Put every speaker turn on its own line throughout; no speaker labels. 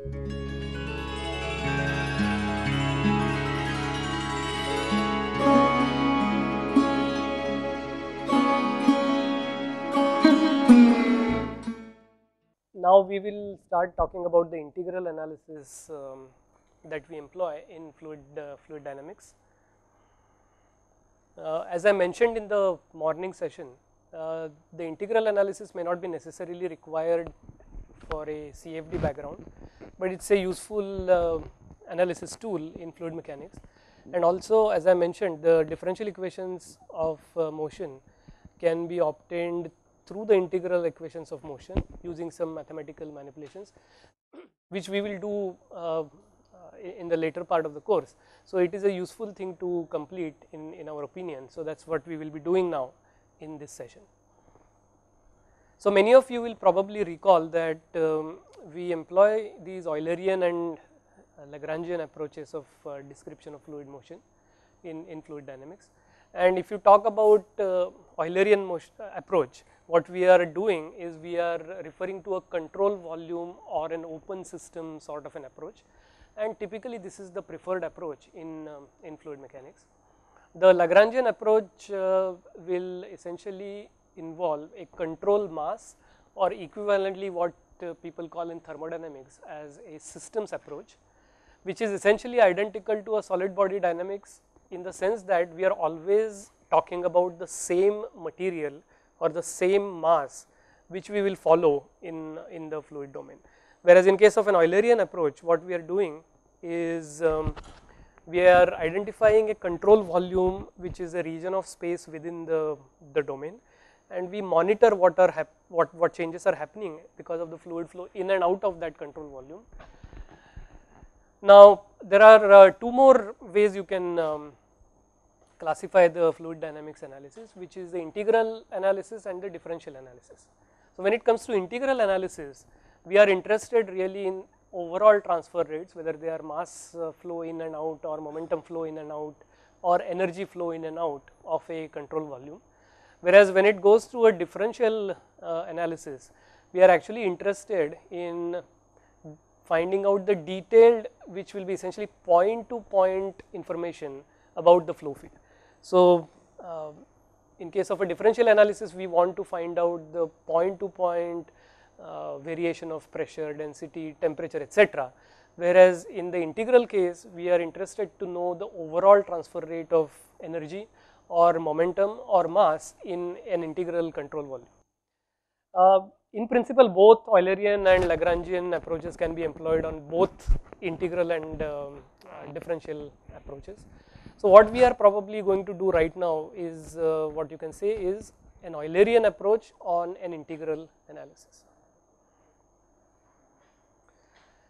Now we will start talking about the integral analysis um, that we employ in fluid, uh, fluid dynamics. Uh, as I mentioned in the morning session, uh, the integral analysis may not be necessarily required for a CFD background, but it is a useful uh, analysis tool in fluid mechanics. And also as I mentioned the differential equations of uh, motion can be obtained through the integral equations of motion using some mathematical manipulations which we will do uh, in the later part of the course. So, it is a useful thing to complete in, in our opinion. So, that is what we will be doing now in this session. So, many of you will probably recall that um, we employ these Eulerian and Lagrangian approaches of uh, description of fluid motion in, in fluid dynamics. And if you talk about uh, Eulerian motion approach, what we are doing is we are referring to a control volume or an open system sort of an approach and typically this is the preferred approach in, um, in fluid mechanics. The Lagrangian approach uh, will essentially involve a control mass or equivalently what uh, people call in thermodynamics as a systems approach which is essentially identical to a solid body dynamics in the sense that we are always talking about the same material or the same mass which we will follow in, in the fluid domain. Whereas in case of an Eulerian approach what we are doing is um, we are identifying a control volume which is a region of space within the, the domain and we monitor what are what, what changes are happening because of the fluid flow in and out of that control volume. Now there are uh, two more ways you can um, classify the fluid dynamics analysis which is the integral analysis and the differential analysis. So when it comes to integral analysis we are interested really in overall transfer rates whether they are mass uh, flow in and out or momentum flow in and out or energy flow in and out of a control volume. Whereas when it goes to a differential uh, analysis we are actually interested in finding out the detailed which will be essentially point to point information about the flow field. So, uh, in case of a differential analysis we want to find out the point to point uh, variation of pressure, density, temperature etc. Whereas in the integral case we are interested to know the overall transfer rate of energy or momentum or mass in an integral control volume. Uh, in principle both Eulerian and Lagrangian approaches can be employed on both integral and um, uh, differential approaches. So, what we are probably going to do right now is uh, what you can say is an Eulerian approach on an integral analysis.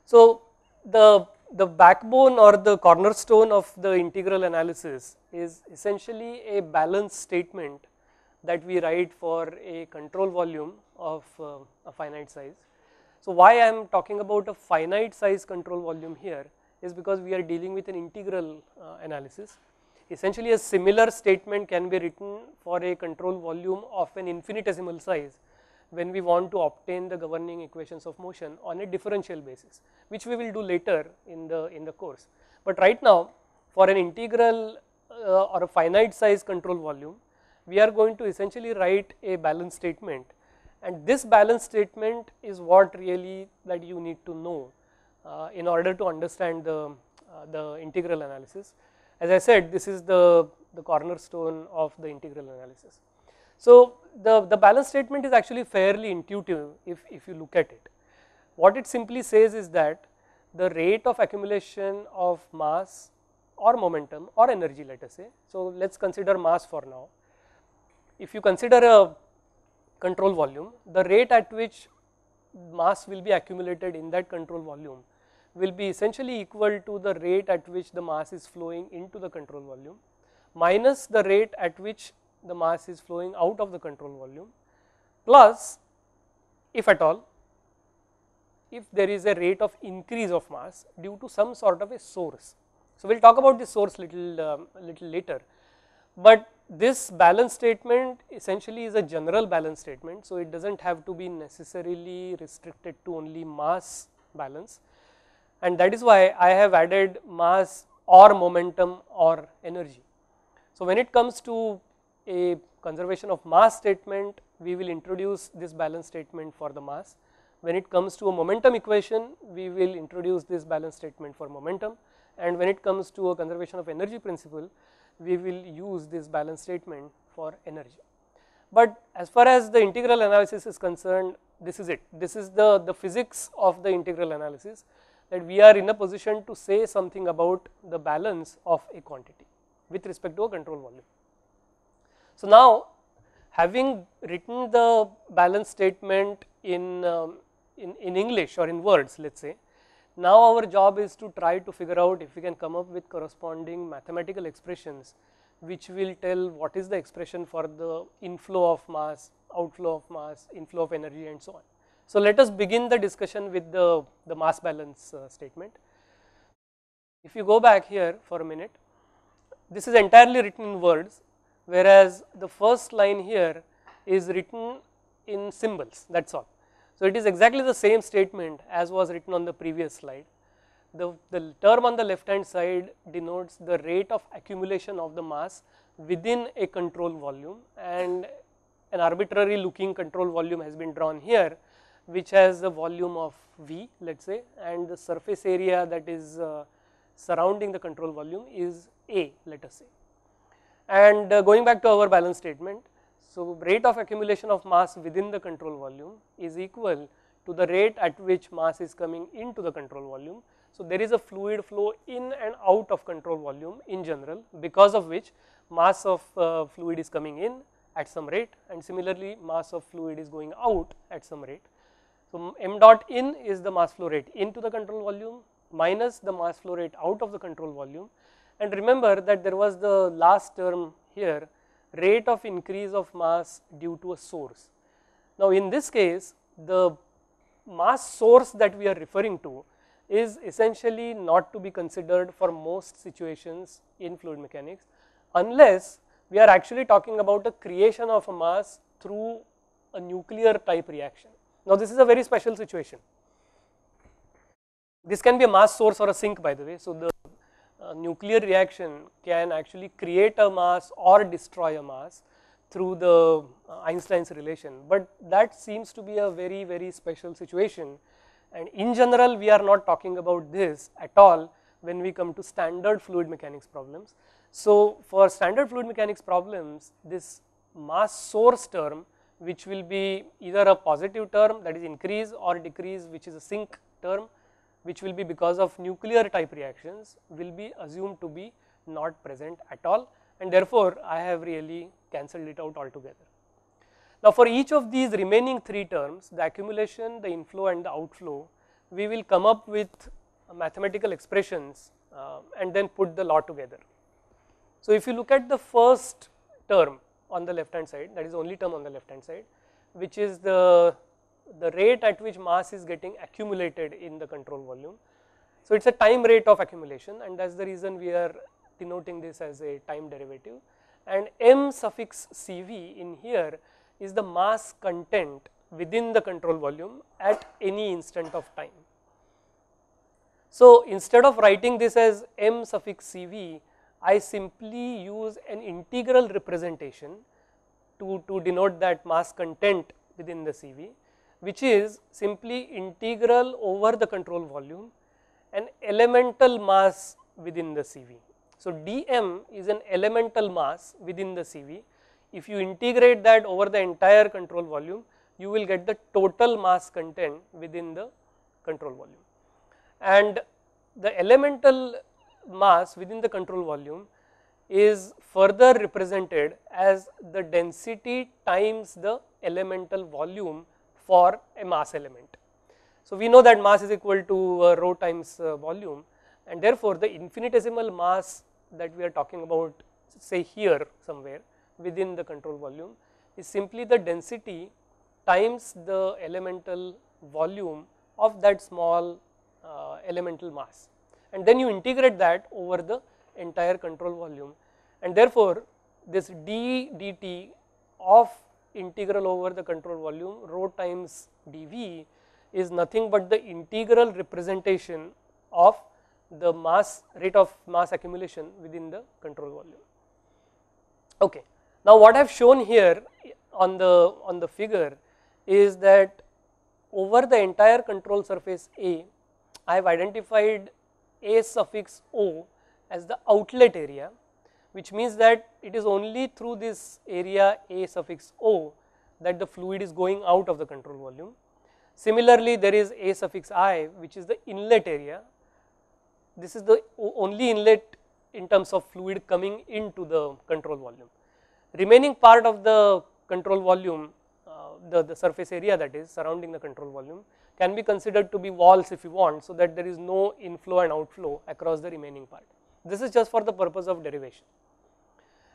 So, the, the backbone or the cornerstone of the integral analysis is essentially a balance statement that we write for a control volume of uh, a finite size. So, why I am talking about a finite size control volume here is because we are dealing with an integral uh, analysis. Essentially a similar statement can be written for a control volume of an infinitesimal size when we want to obtain the governing equations of motion on a differential basis which we will do later in the in the course. But right now for an integral uh, or a finite size control volume we are going to essentially write a balance statement and this balance statement is what really that you need to know uh, in order to understand the, uh, the integral analysis. As I said this is the, the cornerstone of the integral analysis. So, the, the balance statement is actually fairly intuitive if, if you look at it. What it simply says is that the rate of accumulation of mass or momentum or energy let us say. So, let us consider mass for now. If you consider a control volume, the rate at which mass will be accumulated in that control volume will be essentially equal to the rate at which the mass is flowing into the control volume minus the rate at which the mass is flowing out of the control volume plus if at all if there is a rate of increase of mass due to some sort of a source. So, we will talk about this source little um, little later, but this balance statement essentially is a general balance statement. So, it does not have to be necessarily restricted to only mass balance and that is why I have added mass or momentum or energy. So, when it comes to a conservation of mass statement we will introduce this balance statement for the mass. When it comes to a momentum equation we will introduce this balance statement for momentum and when it comes to a conservation of energy principle we will use this balance statement for energy. But as far as the integral analysis is concerned this is it this is the, the physics of the integral analysis that we are in a position to say something about the balance of a quantity with respect to a control volume. So, now having written the balance statement in, um, in, in English or in words let us say, now our job is to try to figure out if we can come up with corresponding mathematical expressions which will tell what is the expression for the inflow of mass, outflow of mass, inflow of energy and so on. So, let us begin the discussion with the, the mass balance uh, statement. If you go back here for a minute, this is entirely written in words whereas the first line here is written in symbols that is all. So, it is exactly the same statement as was written on the previous slide. The, the term on the left hand side denotes the rate of accumulation of the mass within a control volume and an arbitrary looking control volume has been drawn here which has the volume of V let us say and the surface area that is uh, surrounding the control volume is A let us say. And uh, going back to our balance statement, so rate of accumulation of mass within the control volume is equal to the rate at which mass is coming into the control volume. So, there is a fluid flow in and out of control volume in general because of which mass of uh, fluid is coming in at some rate and similarly mass of fluid is going out at some rate. So, m dot in is the mass flow rate into the control volume minus the mass flow rate out of the control volume and remember that there was the last term here rate of increase of mass due to a source. Now, in this case the mass source that we are referring to is essentially not to be considered for most situations in fluid mechanics unless we are actually talking about a creation of a mass through a nuclear type reaction. Now, this is a very special situation. This can be a mass source or a sink by the way. So, the uh, nuclear reaction can actually create a mass or destroy a mass through the uh, Einstein's relation, but that seems to be a very very special situation and in general we are not talking about this at all when we come to standard fluid mechanics problems. So, for standard fluid mechanics problems this mass source term which will be either a positive term that is increase or decrease which is a sink term which will be because of nuclear type reactions will be assumed to be not present at all and therefore, I have really cancelled it out altogether. Now, for each of these remaining three terms the accumulation, the inflow and the outflow we will come up with mathematical expressions uh, and then put the law together. So, if you look at the first term on the left hand side that is only term on the left hand side which is the, the rate at which mass is getting accumulated in the control volume. So, it is a time rate of accumulation and that is the reason we are denoting this as a time derivative and m suffix Cv in here is the mass content within the control volume at any instant of time. So, instead of writing this as m suffix Cv I simply use an integral representation to, to denote that mass content within the CV which is simply integral over the control volume an elemental mass within the CV. So, dm is an elemental mass within the CV. If you integrate that over the entire control volume, you will get the total mass content within the control volume. And the elemental mass within the control volume is further represented as the density times the elemental volume for a mass element. So, we know that mass is equal to uh, rho times uh, volume and therefore, the infinitesimal mass that we are talking about say here somewhere within the control volume is simply the density times the elemental volume of that small uh, elemental mass and then you integrate that over the entire control volume and therefore, this d dt of integral over the control volume rho times dv is nothing but the integral representation of the mass rate of mass accumulation within the control volume. Okay. Now, what I have shown here on the on the figure is that over the entire control surface A, I have identified A suffix O as the outlet area which means that it is only through this area A suffix O that the fluid is going out of the control volume. Similarly, there is A suffix I which is the inlet area. This is the only inlet in terms of fluid coming into the control volume. Remaining part of the control volume, uh, the, the surface area that is surrounding the control volume can be considered to be walls if you want, so that there is no inflow and outflow across the remaining part. This is just for the purpose of derivation.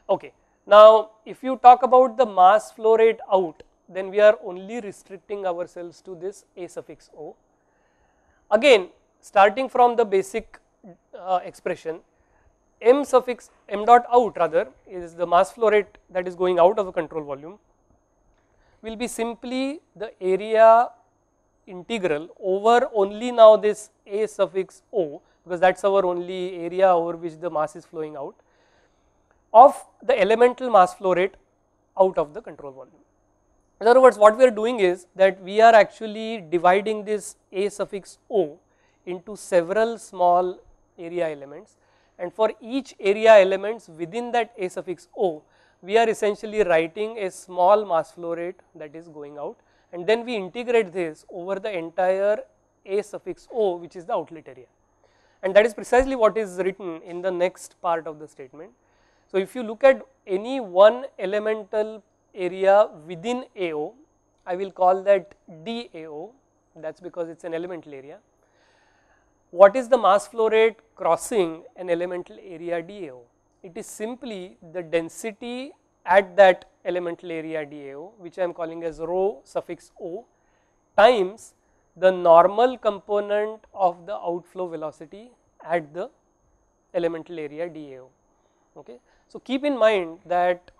Okay. Now, if you talk about the mass flow rate out, then we are only restricting ourselves to this A suffix O. Again, starting from the basic uh, expression, m suffix m dot out rather is the mass flow rate that is going out of the control volume will be simply the area integral over only now this A suffix O because that is our only area over which the mass is flowing out of the elemental mass flow rate out of the control volume. In other words what we are doing is that we are actually dividing this A suffix O into several small area elements and for each area elements within that A suffix O we are essentially writing a small mass flow rate that is going out and then we integrate this over the entire A suffix O which is the outlet area and that is precisely what is written in the next part of the statement so, if you look at any one elemental area within AO, I will call that DAO that is because it is an elemental area. What is the mass flow rate crossing an elemental area DAO? It is simply the density at that elemental area DAO which I am calling as rho suffix O times the normal component of the outflow velocity at the elemental area DAO. Okay. So, keep in mind that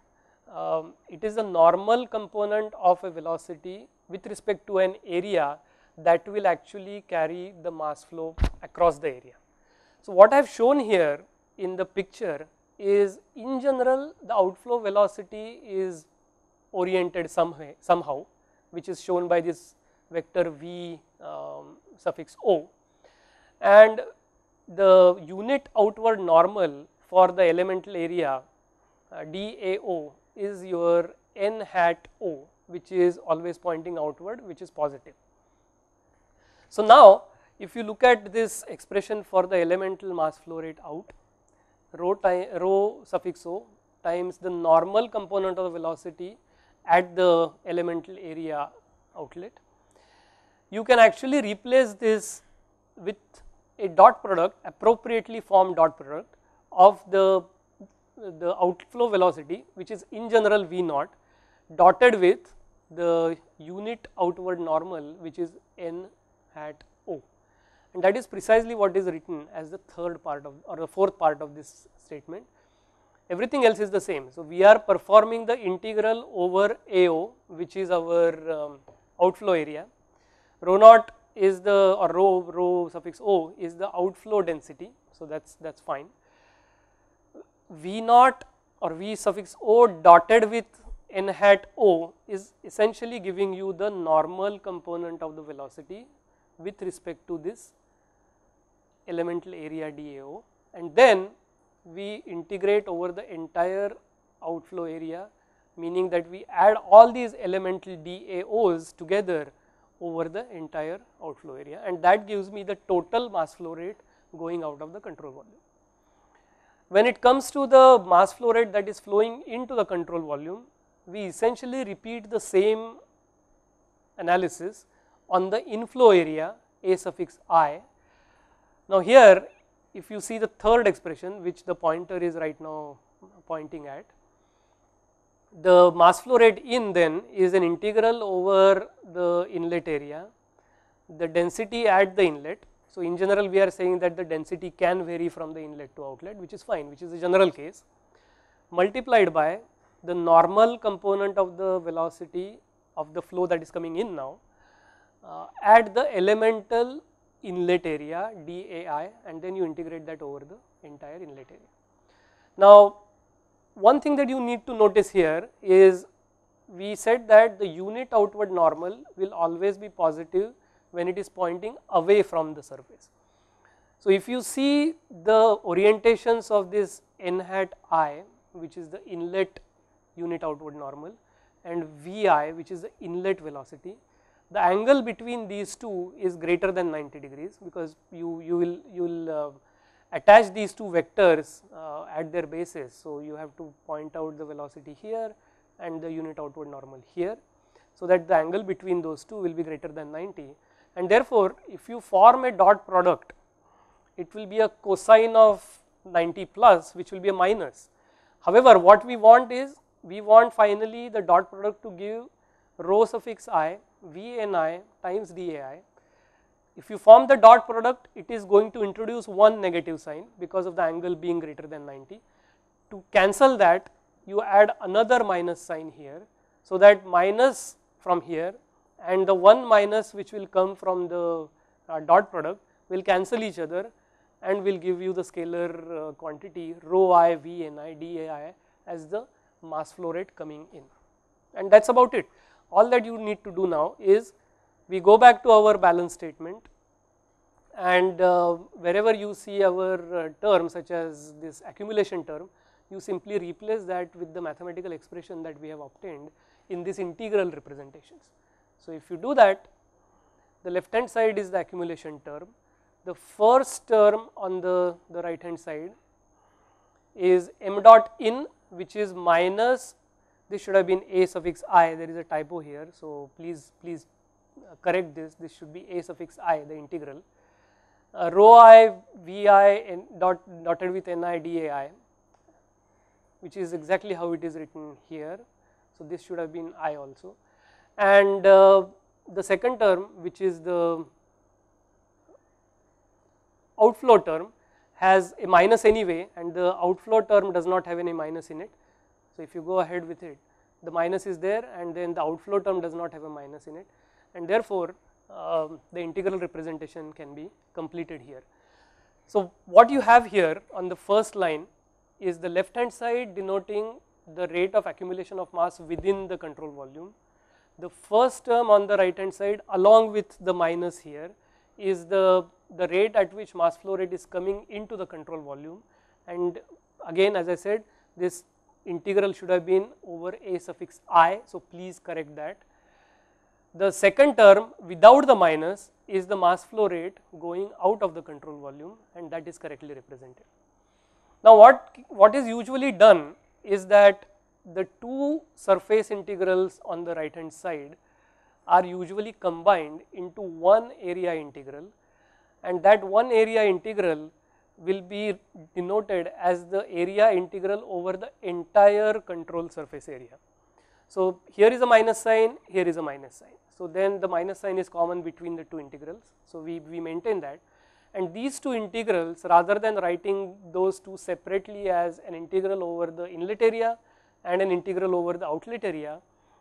um, it is a normal component of a velocity with respect to an area that will actually carry the mass flow across the area. So, what I have shown here in the picture is in general the outflow velocity is oriented somehow, somehow which is shown by this vector v um, suffix o and the unit outward normal for the elemental area uh, DAO is your n hat O which is always pointing outward which is positive. So, now if you look at this expression for the elemental mass flow rate out rho, rho suffix O times the normal component of the velocity at the elemental area outlet. You can actually replace this with a dot product appropriately formed dot product of the, the outflow velocity which is in general V naught dotted with the unit outward normal which is n hat O and that is precisely what is written as the third part of or the fourth part of this statement. Everything else is the same. So, we are performing the integral over AO which is our um, outflow area, rho naught is the or rho, rho suffix O is the outflow density. So, that is that is fine V naught or V suffix O dotted with n hat O is essentially giving you the normal component of the velocity with respect to this elemental area DAO and then we integrate over the entire outflow area meaning that we add all these elemental DAOs together over the entire outflow area and that gives me the total mass flow rate going out of the control volume. When it comes to the mass flow rate that is flowing into the control volume, we essentially repeat the same analysis on the inflow area A suffix i. Now here if you see the third expression which the pointer is right now pointing at, the mass flow rate in then is an integral over the inlet area, the density at the inlet so, in general we are saying that the density can vary from the inlet to outlet which is fine which is the general case multiplied by the normal component of the velocity of the flow that is coming in now uh, at the elemental inlet area dAi and then you integrate that over the entire inlet area. Now one thing that you need to notice here is we said that the unit outward normal will always be positive when it is pointing away from the surface. So if you see the orientations of this n hat i which is the inlet unit outward normal and vi which is the inlet velocity the angle between these two is greater than 90 degrees because you you will you will uh, attach these two vectors uh, at their bases. So, you have to point out the velocity here and the unit outward normal here. So, that the angle between those two will be greater than 90 and therefore, if you form a dot product it will be a cosine of 90 plus which will be a minus. However, what we want is we want finally the dot product to give rho suffix i v n i times d a i if you form the dot product it is going to introduce one negative sign because of the angle being greater than 90. To cancel that you add another minus sign here. So, that minus from here and the one minus which will come from the uh, dot product will cancel each other and will give you the scalar uh, quantity rho i v n i d a i as the mass flow rate coming in and that is about it. All that you need to do now is we go back to our balance statement and uh, wherever you see our uh, term such as this accumulation term you simply replace that with the mathematical expression that we have obtained in this integral representations. So, if you do that the left hand side is the accumulation term the first term on the, the right hand side is m dot in which is minus this should have been a suffix i there is a typo here. So, please please correct this this should be a suffix i the integral uh, rho i v i n dot dotted with n i d a i which is exactly how it is written here. So, this should have been i also and uh, the second term which is the outflow term has a minus anyway and the outflow term does not have any minus in it. So, if you go ahead with it the minus is there and then the outflow term does not have a minus in it and therefore, um, the integral representation can be completed here. So, what you have here on the first line is the left hand side denoting the rate of accumulation of mass within the control volume. The first term on the right hand side along with the minus here is the, the rate at which mass flow rate is coming into the control volume and again as I said this integral should have been over a suffix i. So, please correct that. The second term without the minus is the mass flow rate going out of the control volume and that is correctly represented. Now, what, what is usually done is that the two surface integrals on the right hand side are usually combined into one area integral and that one area integral will be denoted as the area integral over the entire control surface area. So, here is a minus sign, here is a minus sign. So, then the minus sign is common between the two integrals. So, we, we maintain that and these two integrals rather than writing those two separately as an integral over the inlet area and an integral over the outlet area,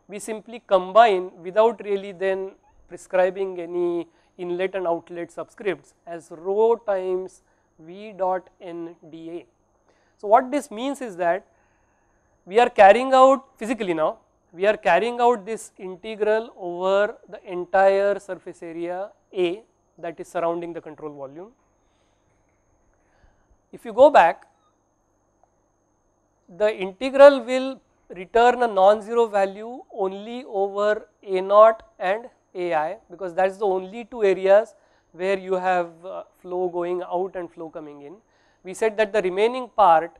we simply combine without really then prescribing any inlet and outlet subscripts as rho times v dot n dA. So, what this means is that we are carrying out physically now we are carrying out this integral over the entire surface area A that is surrounding the control volume. If you go back the integral will return a non-zero value only over A naught and AI because that is the only two areas where you have uh, flow going out and flow coming in. We said that the remaining part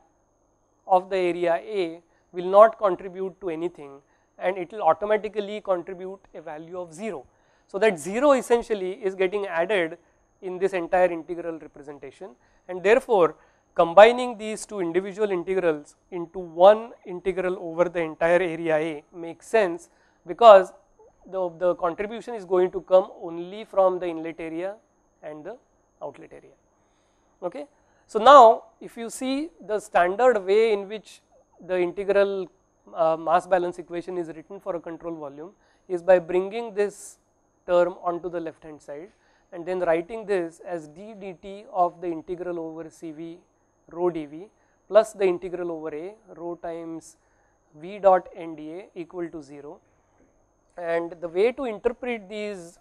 of the area A will not contribute to anything and it will automatically contribute a value of 0. So, that 0 essentially is getting added in this entire integral representation and therefore, combining these two individual integrals into one integral over the entire area A makes sense because the, the contribution is going to come only from the inlet area and the outlet area. Okay. So, now if you see the standard way in which the integral uh, mass balance equation is written for a control volume is by bringing this term onto the left hand side and then writing this as d dt of the integral over Cv rho dV plus the integral over A rho times V dot NdA equal to 0 and the way to interpret these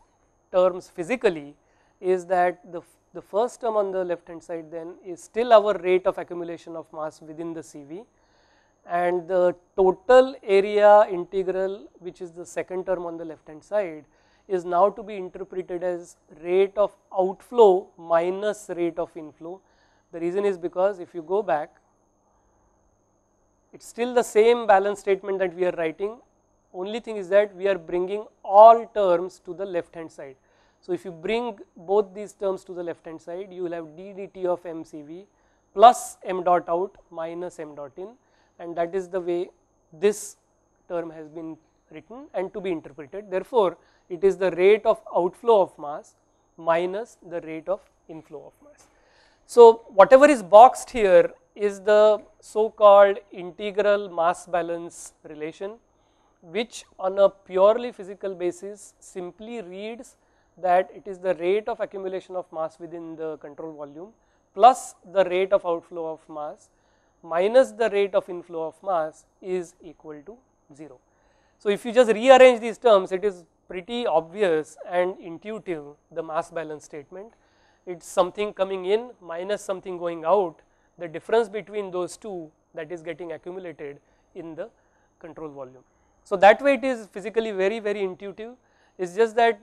terms physically is that the, the first term on the left hand side then is still our rate of accumulation of mass within the CV and the total area integral which is the second term on the left hand side is now to be interpreted as rate of outflow minus rate of inflow. The reason is because if you go back it is still the same balance statement that we are writing only thing is that we are bringing all terms to the left hand side. So, if you bring both these terms to the left hand side you will have d dt of mCv plus m dot out minus m dot in and that is the way this term has been written and to be interpreted. Therefore, it is the rate of outflow of mass minus the rate of inflow of mass. So, whatever is boxed here is the so called integral mass balance relation which on a purely physical basis simply reads that it is the rate of accumulation of mass within the control volume plus the rate of outflow of mass minus the rate of inflow of mass is equal to 0. So, if you just rearrange these terms it is pretty obvious and intuitive the mass balance statement. It is something coming in minus something going out the difference between those two that is getting accumulated in the control volume. So, that way it is physically very very intuitive it is just that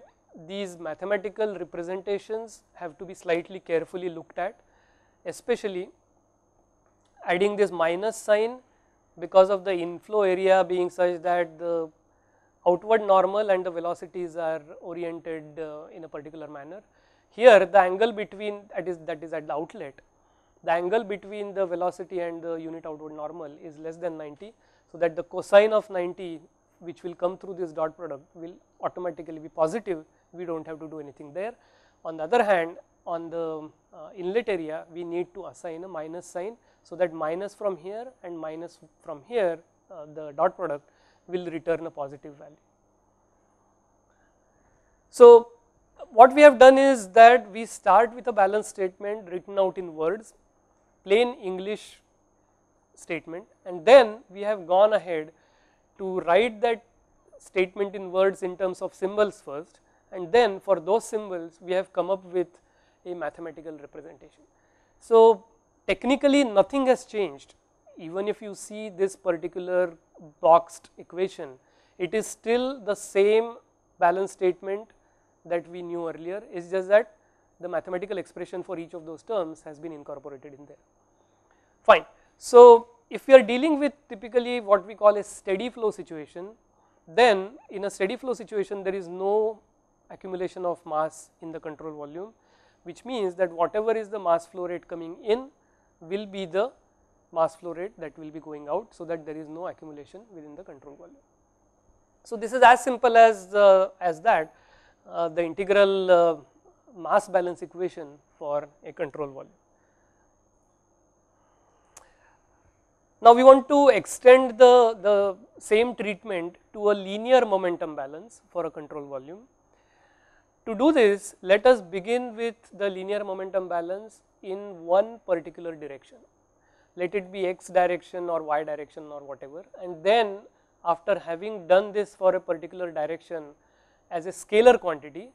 these mathematical representations have to be slightly carefully looked at especially adding this minus sign because of the inflow area being such that the outward normal and the velocities are oriented uh, in a particular manner. Here the angle between that is that is at the outlet the angle between the velocity and the unit outward normal is less than 90. So, that the cosine of 90 which will come through this dot product will automatically be positive we do not have to do anything there. On the other hand on the uh, inlet area we need to assign a minus sign so that minus from here and minus from here uh, the dot product will return a positive value. So, what we have done is that we start with a balance statement written out in words plain English statement and then we have gone ahead to write that statement in words in terms of symbols first and then for those symbols we have come up with a mathematical representation. So, technically nothing has changed. Even if you see this particular boxed equation it is still the same balance statement that we knew earlier. It is just that the mathematical expression for each of those terms has been incorporated in there. Fine. So, if we are dealing with typically what we call a steady flow situation then in a steady flow situation there is no accumulation of mass in the control volume which means that whatever is the mass flow rate coming in will be the mass flow rate that will be going out so that there is no accumulation within the control volume. So, this is as simple as uh, as that uh, the integral uh, mass balance equation for a control volume. Now, we want to extend the, the same treatment to a linear momentum balance for a control volume. To do this, let us begin with the linear momentum balance in one particular direction. Let it be x direction or y direction or whatever and then after having done this for a particular direction as a scalar quantity,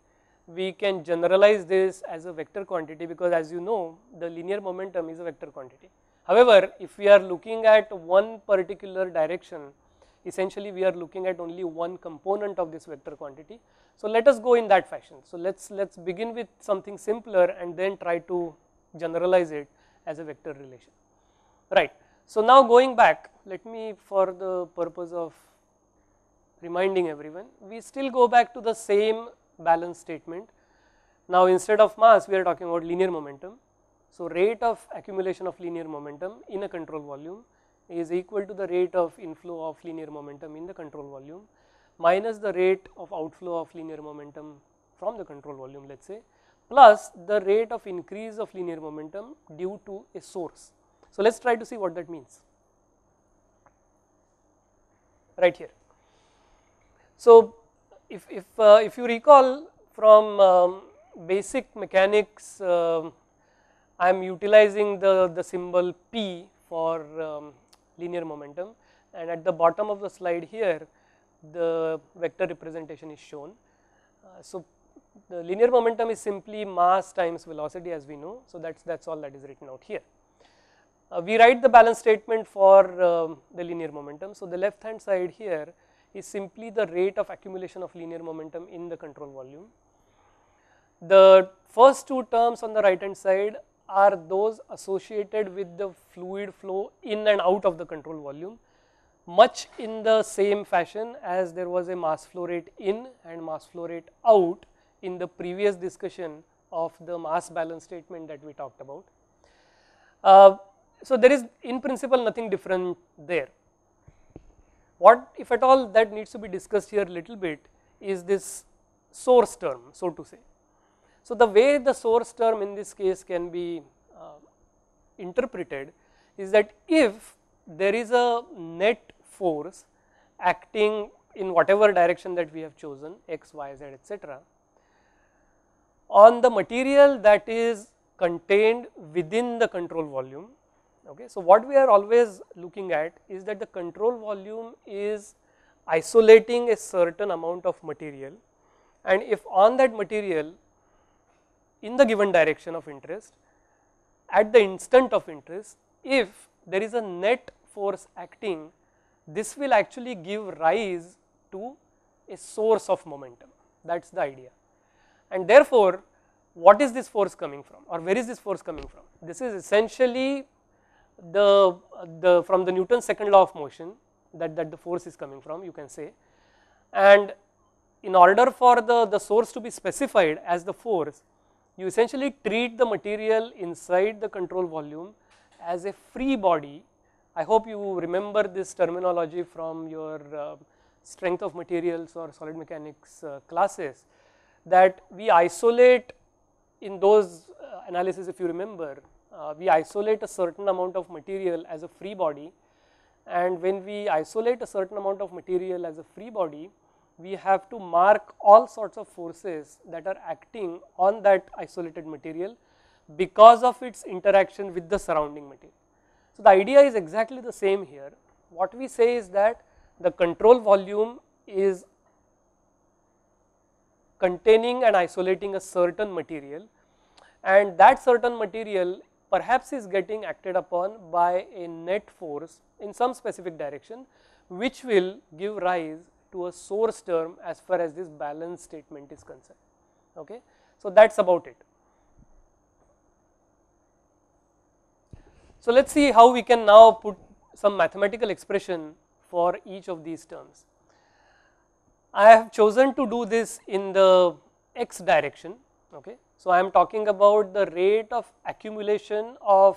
we can generalize this as a vector quantity because as you know the linear momentum is a vector quantity. However, if we are looking at one particular direction essentially we are looking at only one component of this vector quantity. So, let us go in that fashion. So, let us let us begin with something simpler and then try to generalize it as a vector relation right. So, now going back let me for the purpose of reminding everyone we still go back to the same balance statement. Now, instead of mass we are talking about linear momentum. So, rate of accumulation of linear momentum in a control volume is equal to the rate of inflow of linear momentum in the control volume minus the rate of outflow of linear momentum from the control volume let us say plus the rate of increase of linear momentum due to a source. So, let us try to see what that means right here. So, if, if, uh, if you recall from um, basic mechanics uh, I am utilizing the, the symbol P for um, linear momentum and at the bottom of the slide here the vector representation is shown. Uh, so, the linear momentum is simply mass times velocity as we know. So, that is that is all that is written out here. Uh, we write the balance statement for um, the linear momentum. So, the left hand side here is simply the rate of accumulation of linear momentum in the control volume. The first two terms on the right hand side are those associated with the fluid flow in and out of the control volume much in the same fashion as there was a mass flow rate in and mass flow rate out in the previous discussion of the mass balance statement that we talked about. Uh, so, there is in principle nothing different there. What if at all that needs to be discussed here little bit is this source term so to say. So, the way the source term in this case can be uh, interpreted is that if there is a net force acting in whatever direction that we have chosen x, y, z etc. on the material that is contained within the control volume. Okay. So, what we are always looking at is that the control volume is isolating a certain amount of material and if on that material in the given direction of interest at the instant of interest if there is a net force acting this will actually give rise to a source of momentum that is the idea. And therefore, what is this force coming from? Or where is this force coming from? This is essentially the, the from the Newton's second law of motion that, that the force is coming from you can say. And in order for the, the source to be specified as the force you essentially treat the material inside the control volume as a free body. I hope you remember this terminology from your uh, strength of materials or solid mechanics uh, classes that we isolate in those uh, analysis if you remember uh, we isolate a certain amount of material as a free body and when we isolate a certain amount of material as a free body we have to mark all sorts of forces that are acting on that isolated material because of its interaction with the surrounding material. So, the idea is exactly the same here. What we say is that the control volume is containing and isolating a certain material and that certain material perhaps is getting acted upon by a net force in some specific direction which will give rise to a source term as far as this balance statement is concerned. Okay. So, that is about it. So, let us see how we can now put some mathematical expression for each of these terms. I have chosen to do this in the x direction. Okay. So, I am talking about the rate of accumulation of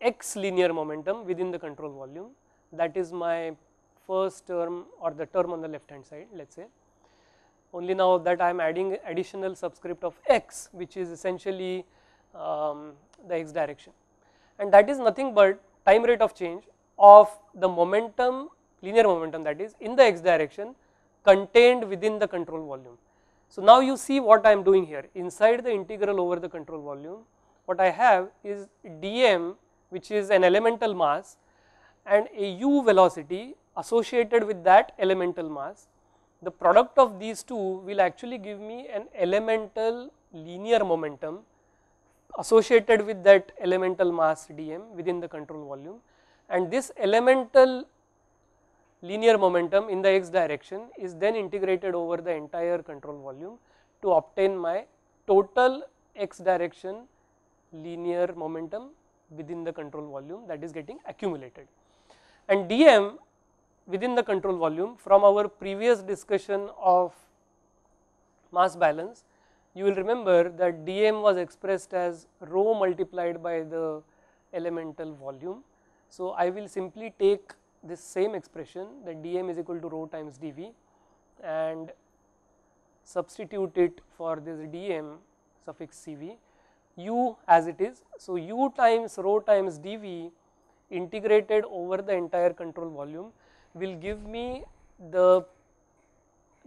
x linear momentum within the control volume that is my first term or the term on the left hand side let us say. Only now that I am adding additional subscript of x which is essentially um, the x direction and that is nothing but time rate of change of the momentum linear momentum that is in the x direction contained within the control volume. So, now you see what I am doing here inside the integral over the control volume what I have is dm which is an elemental mass and a u velocity associated with that elemental mass. The product of these two will actually give me an elemental linear momentum associated with that elemental mass dm within the control volume and this elemental linear momentum in the x direction is then integrated over the entire control volume to obtain my total x direction linear momentum within the control volume that is getting accumulated. And dm within the control volume from our previous discussion of mass balance you will remember that dm was expressed as rho multiplied by the elemental volume. So, I will simply take this same expression that dm is equal to rho times dv and substitute it for this dm suffix cv u as it is. So, u times rho times dv integrated over the entire control volume will give me the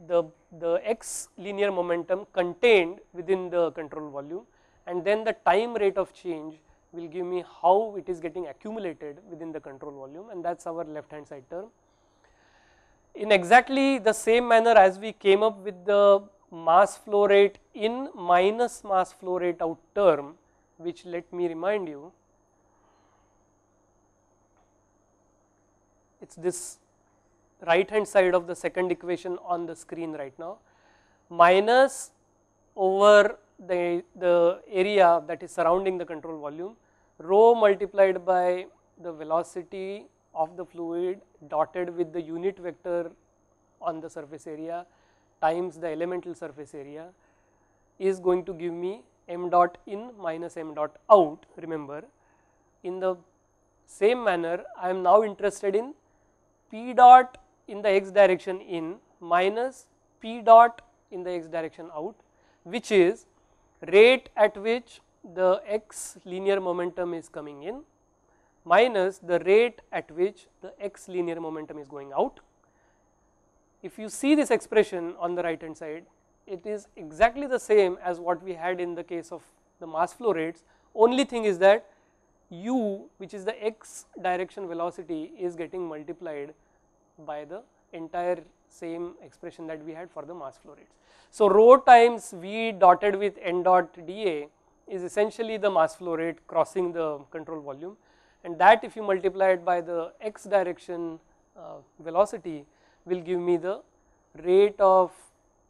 the, the x linear momentum contained within the control volume and then the time rate of change will give me how it is getting accumulated within the control volume and that is our left hand side term. In exactly the same manner as we came up with the mass flow rate in minus mass flow rate out term which let me remind you it is this right hand side of the second equation on the screen right now minus over the, the area that is surrounding the control volume rho multiplied by the velocity of the fluid dotted with the unit vector on the surface area times the elemental surface area is going to give me m dot in minus m dot out. Remember in the same manner I am now interested in p dot in the x direction in minus p dot in the x direction out which is rate at which the x linear momentum is coming in minus the rate at which the x linear momentum is going out. If you see this expression on the right hand side it is exactly the same as what we had in the case of the mass flow rates only thing is that u which is the x direction velocity is getting multiplied by the entire same expression that we had for the mass flow rates. So, rho times v dotted with n dot dA is essentially the mass flow rate crossing the control volume and that if you multiply it by the x direction uh, velocity will give me the rate of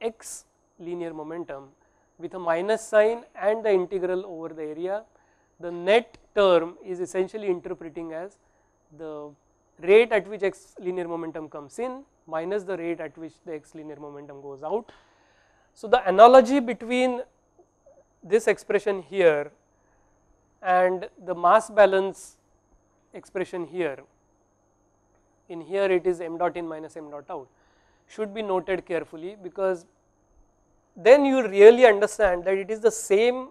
x linear momentum with a minus sign and the integral over the area. The net term is essentially interpreting as the rate at which x linear momentum comes in minus the rate at which the x linear momentum goes out. So, the analogy between this expression here and the mass balance expression here. In here it is m dot in minus m dot out. Should be noted carefully because then you really understand that it is the same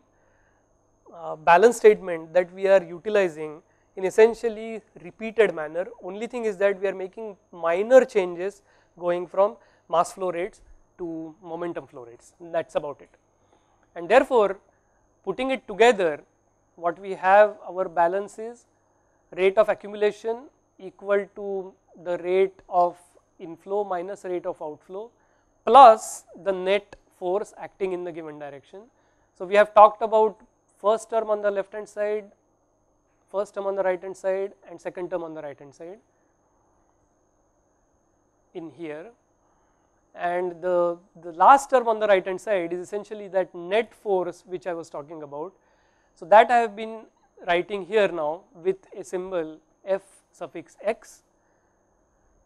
uh, balance statement that we are utilizing in essentially repeated manner. Only thing is that we are making minor changes going from mass flow rates to momentum flow rates. That is about it. And therefore, putting it together what we have our balance is rate of accumulation equal to the rate of inflow minus rate of outflow plus the net force acting in the given direction. So, we have talked about first term on the left hand side, first term on the right hand side and second term on the right hand side in here and the, the last term on the right hand side is essentially that net force which I was talking about. So, that I have been writing here now with a symbol f suffix x.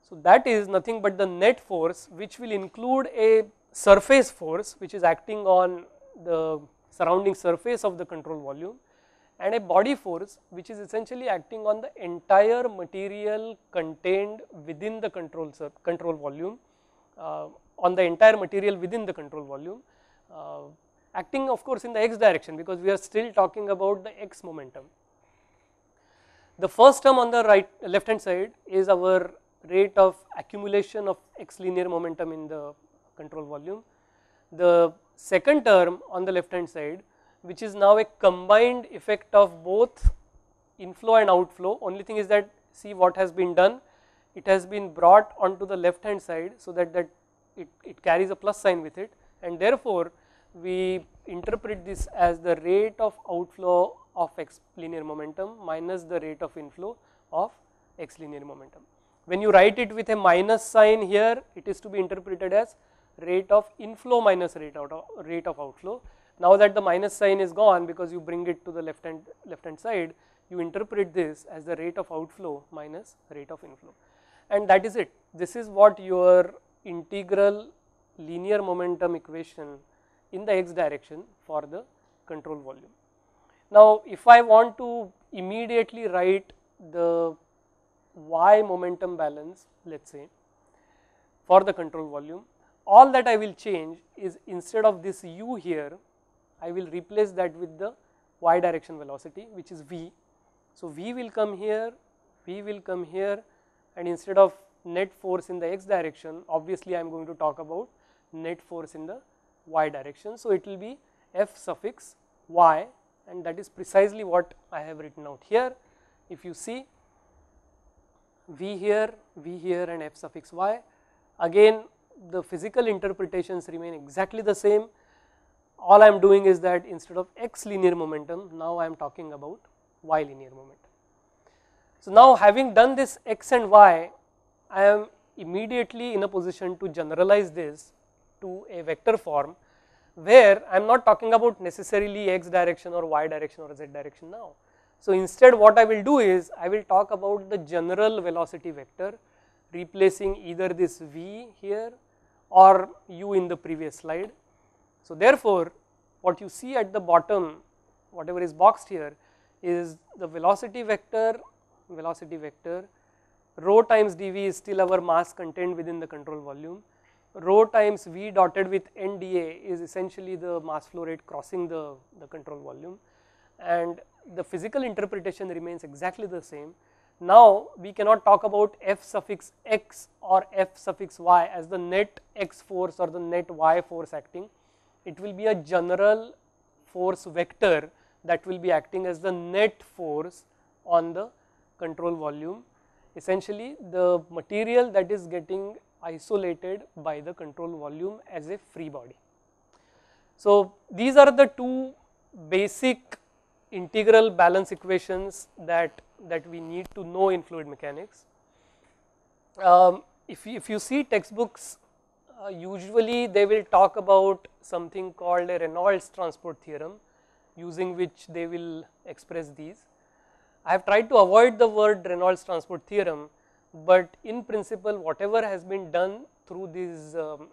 So, that is nothing but the net force which will include a surface force which is acting on the surrounding surface of the control volume and a body force which is essentially acting on the entire material contained within the control control volume on the entire material within the control volume uh, acting of course in the x direction because we are still talking about the x momentum. The first term on the right left hand side is our rate of accumulation of x linear momentum in the control volume. The second term on the left hand side which is now a combined effect of both inflow and outflow only thing is that see what has been done it has been brought onto the left hand side so that that it, it carries a plus sign with it. And therefore we interpret this as the rate of outflow of x linear momentum minus the rate of inflow of x linear momentum. When you write it with a minus sign here it is to be interpreted as rate of inflow minus rate out of rate of outflow. Now that the minus sign is gone because you bring it to the left hand left hand side, you interpret this as the rate of outflow minus rate of inflow and that is it. This is what your integral linear momentum equation in the x direction for the control volume. Now if I want to immediately write the y momentum balance let us say for the control volume all that I will change is instead of this u here I will replace that with the y direction velocity which is v. So, v will come here, v will come here and instead of net force in the x direction obviously I am going to talk about net force in the y direction. So, it will be F suffix y and that is precisely what I have written out here. If you see V here, V here and F suffix y again the physical interpretations remain exactly the same all I am doing is that instead of x linear momentum now I am talking about y linear momentum. So, now having done this x and y I am immediately in a position to generalize this to a vector form where I am not talking about necessarily x direction or y direction or z direction now. So, instead what I will do is I will talk about the general velocity vector replacing either this v here or u in the previous slide. So, therefore, what you see at the bottom whatever is boxed here is the velocity vector velocity vector rho times dv is still our mass contained within the control volume rho times v dotted with nda is essentially the mass flow rate crossing the, the control volume and the physical interpretation remains exactly the same. Now we cannot talk about f suffix x or f suffix y as the net x force or the net y force acting. It will be a general force vector that will be acting as the net force on the control volume. Essentially the material that is getting isolated by the control volume as a free body. So these are the two basic integral balance equations that, that we need to know in fluid mechanics. Um, if, you, if you see textbooks uh, usually they will talk about something called a Reynolds transport theorem using which they will express these. I have tried to avoid the word Reynolds transport theorem, but in principle whatever has been done through these um,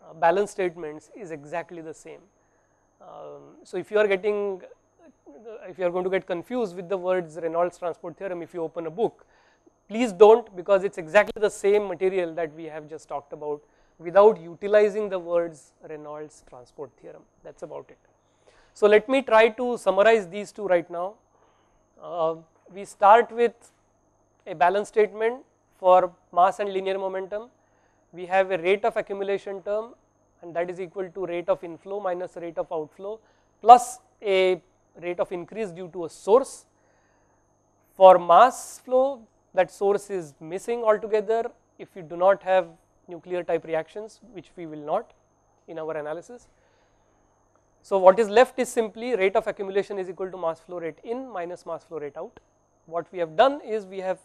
uh, balance statements is exactly the same. Um, so, if you are getting if you are going to get confused with the words Reynolds transport theorem if you open a book, please do not because it is exactly the same material that we have just talked about without utilizing the words Reynolds transport theorem that is about it. So, let me try to summarize these two right now. Uh, we start with a balance statement for mass and linear momentum. We have a rate of accumulation term and that is equal to rate of inflow minus rate of outflow plus a rate of increase due to a source. For mass flow that source is missing altogether if you do not have nuclear type reactions which we will not in our analysis. So, what is left is simply rate of accumulation is equal to mass flow rate in minus mass flow rate out. What we have done is we have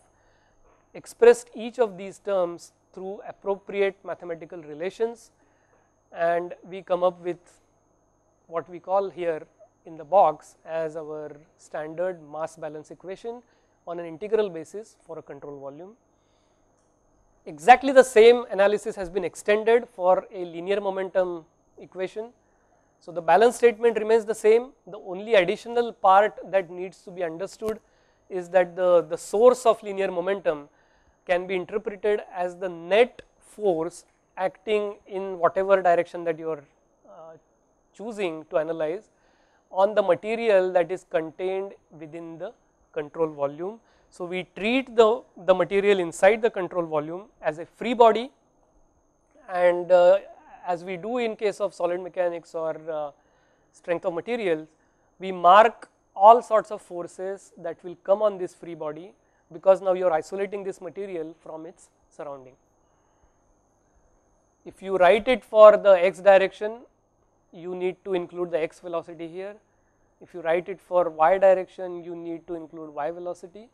expressed each of these terms through appropriate mathematical relations and we come up with what we call here in the box as our standard mass balance equation on an integral basis for a control volume. Exactly the same analysis has been extended for a linear momentum equation. So, the balance statement remains the same, the only additional part that needs to be understood is that the, the source of linear momentum can be interpreted as the net force acting in whatever direction that you are uh, choosing to analyze on the material that is contained within the control volume. So, we treat the, the material inside the control volume as a free body and uh, as we do in case of solid mechanics or uh, strength of materials, we mark all sorts of forces that will come on this free body because now you are isolating this material from its surrounding. If you write it for the x direction, you need to include the x velocity here. If you write it for y direction, you need to include y velocity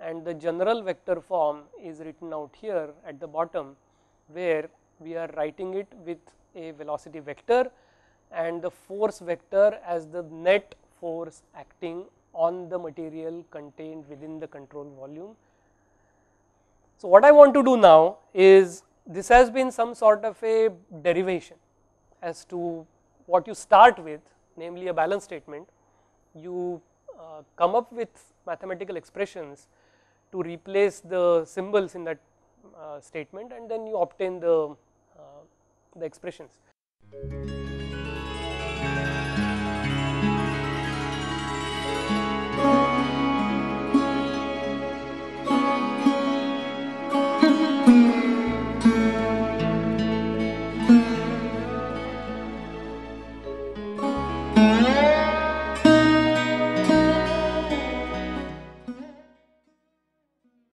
and the general vector form is written out here at the bottom where we are writing it with a velocity vector and the force vector as the net force acting on the material contained within the control volume. So, what I want to do now is this has been some sort of a derivation as to what you start with namely a balance statement, you uh, come up with mathematical expressions to replace the symbols in that uh, statement and then you obtain the, uh, the expressions.